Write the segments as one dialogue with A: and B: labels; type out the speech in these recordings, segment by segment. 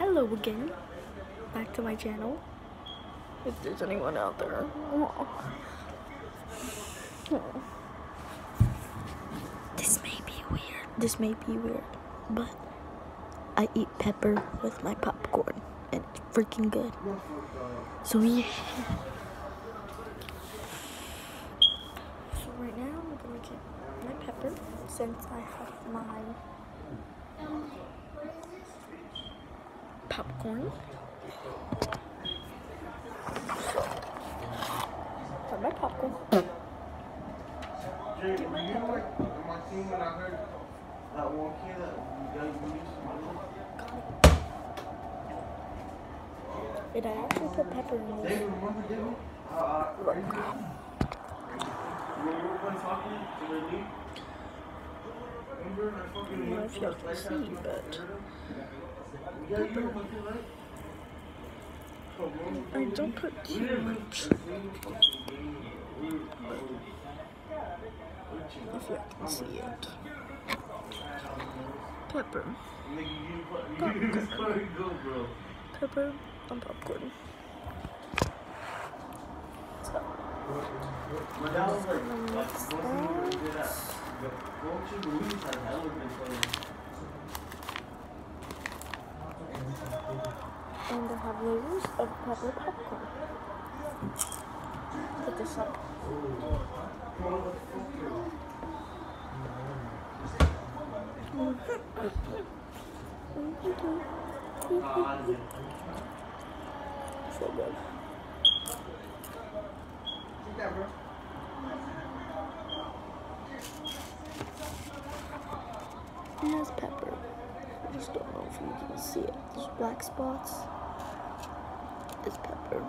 A: Hello again. Back to my channel. If there's anyone out there. This may be weird. This may be weird. But I eat pepper with my popcorn. And it's freaking good. So yeah. So right now I'm gonna get my pepper since I have my popcorn. For my popcorn.
B: Were you on my team when I heard that one kid that you
A: Did I actually put pepper in
B: you? Uh,
A: Look.
B: I
A: don't know if y'all can see, but I don't put too much. If you can see it. Pepper.
B: Bro.
A: Pepper on popcorn. So, and I have layers of pepper popcorn. Put this up. So good. It has pepper. I just don't know if you can see it. Those black spots pepper.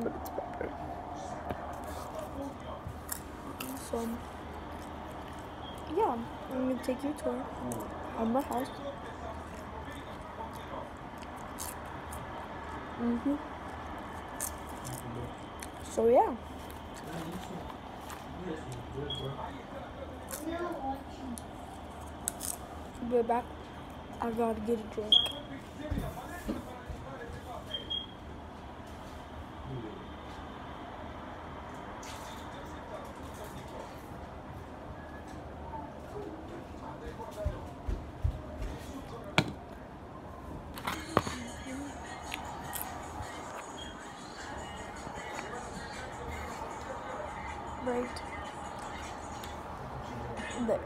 A: But it's pepper. So, yeah, I'm gonna take you a tour of my house. Mm-hmm. So, yeah. Be back. I gotta get a drink. Right there. There.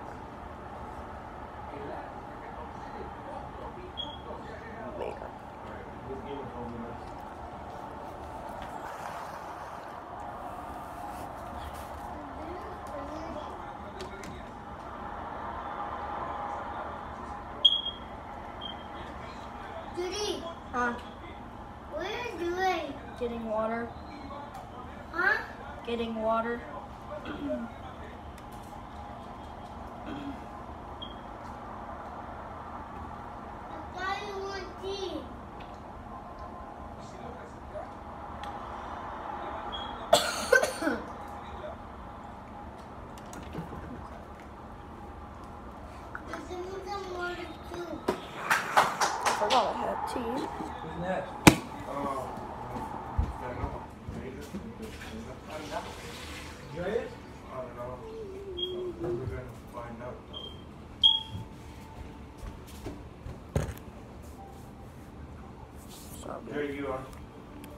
C: Judy,
A: Huh?
C: what are you doing?
A: Getting water.
C: Huh?
A: Getting water.
D: Enjoy it?
B: I don't know. We're gonna find out.
A: Sorry.
B: There you are.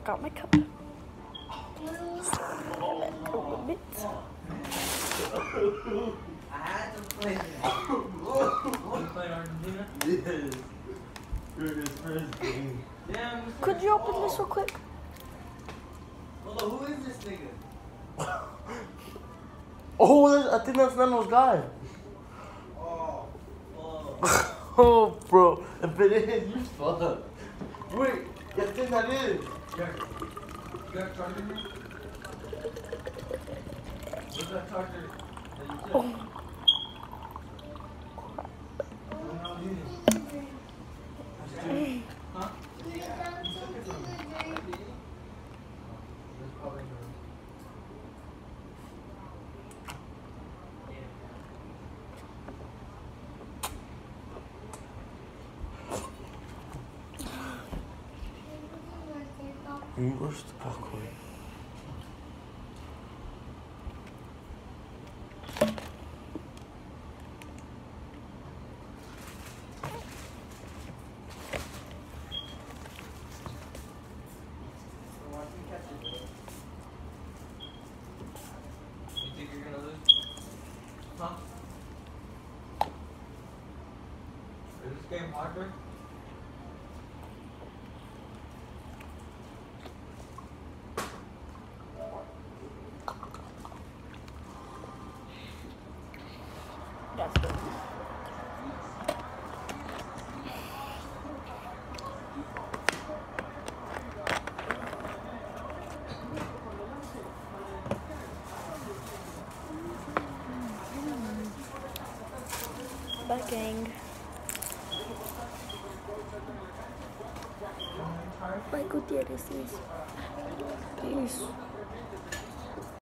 A: Got my cup. A little bit.
D: I had to play that. you playing Argentina?
B: Yes. You're his first game.
D: Damn.
A: Could you open this real quick?
D: Hold on, who is this nigga?
B: Oh, that's- I think that's Nano's guy.
D: Oh. Oh.
B: Oh, bro. If it is, you fucked. Wait, I think that is.
D: You got, you got charger here? What's that charger that you took?
A: Oh,
D: Huh? You
C: got something to drink?
D: That's probably her.
B: Where's the popcorn?
D: Huh? Is this game harder?
A: Bye, gang. Bye, Gutierrez. Peace.